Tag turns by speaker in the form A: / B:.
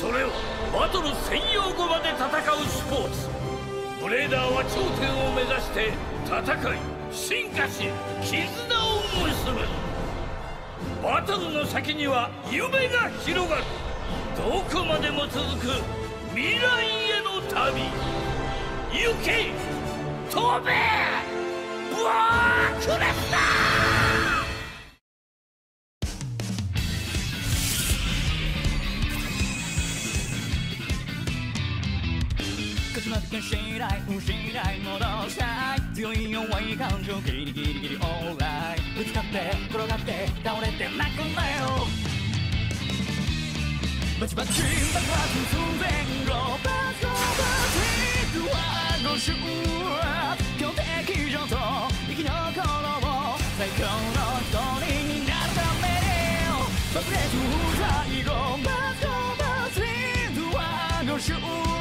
A: それはバトル専用語まで戦うスポーツ。ブレーダーは頂点を目指して戦い進化し絆を結ぶ。バトルの先には夢が広がる。どこまでも続く未来への旅。行け飛べブワー
B: 勝ち負けしない失い戻したい強い弱い感情ギリギリギリオーライぶつかって転がって倒れて泣くんだよバチバチ爆発寸前後バチバチドアのシュー強敵上と生き残ろう最高の一人になるために爆裂最後バチバチドアのシュー